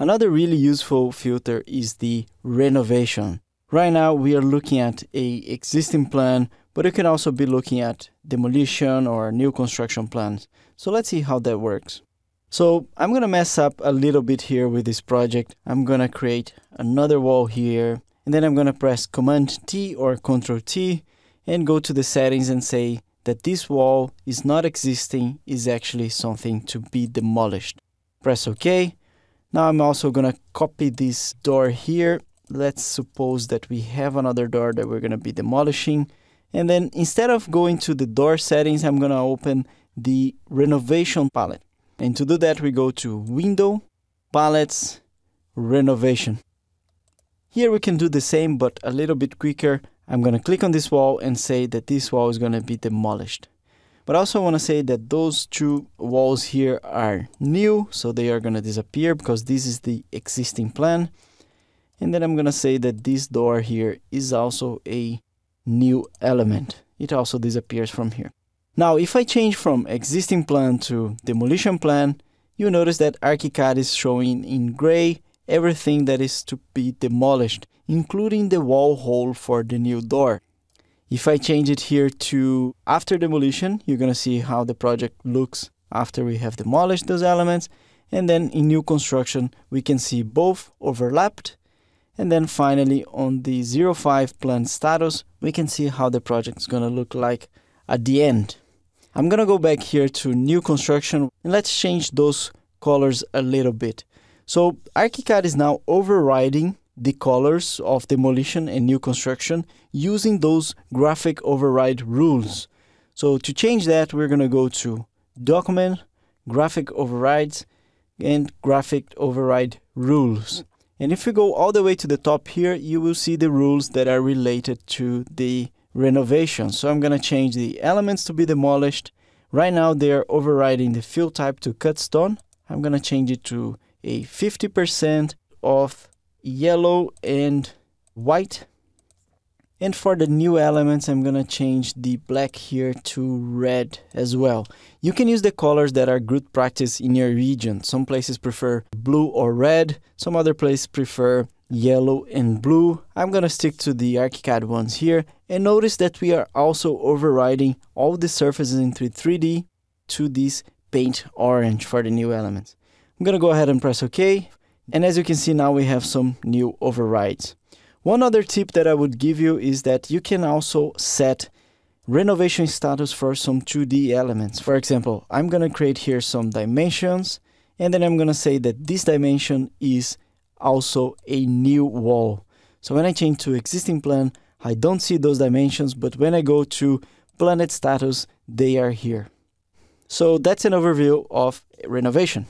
Another really useful filter is the renovation. Right now we are looking at a existing plan, but you can also be looking at demolition or new construction plans. So let's see how that works. So I'm gonna mess up a little bit here with this project. I'm gonna create another wall here, and then I'm gonna press Command T or Control T and go to the settings and say that this wall is not existing, is actually something to be demolished. Press OK. Now I'm also gonna copy this door here. Let's suppose that we have another door that we're gonna be demolishing. And then instead of going to the door settings, I'm gonna open the renovation palette. And to do that, we go to Window, Palettes, Renovation. Here we can do the same, but a little bit quicker. I'm going to click on this wall and say that this wall is going to be demolished. But also I also want to say that those two walls here are new, so they are going to disappear because this is the existing plan. And then I'm going to say that this door here is also a new element. It also disappears from here. Now, if I change from existing plan to demolition plan, you notice that ArchiCAD is showing in gray everything that is to be demolished, including the wall hole for the new door. If I change it here to after demolition, you're going to see how the project looks after we have demolished those elements. And then in new construction, we can see both overlapped. And then finally on the 05 planned status, we can see how the project is going to look like at the end. I'm gonna go back here to new construction and let's change those colors a little bit. So ArchiCAD is now overriding the colors of demolition and new construction using those graphic override rules. So to change that, we're gonna go to Document, Graphic Overrides, and Graphic Override Rules. And if we go all the way to the top here, you will see the rules that are related to the renovation. So I'm going to change the elements to be demolished. Right now they're overriding the fill type to cut stone. I'm going to change it to a 50% of yellow and white. And for the new elements, I'm to change the black here to red as well. You can use the colors that are good practice in your region. Some places prefer blue or red. Some other places prefer yellow and blue. I'm gonna stick to the ArchiCAD ones here and notice that we are also overriding all the surfaces in 3D to this paint orange for the new elements. I'm gonna go ahead and press OK and as you can see now we have some new overrides. One other tip that I would give you is that you can also set renovation status for some 2D elements. For example, I'm gonna create here some dimensions and then I'm gonna say that this dimension is also a new wall. So when I change to existing plan, I don't see those dimensions, but when I go to planned status, they are here. So that's an overview of renovation.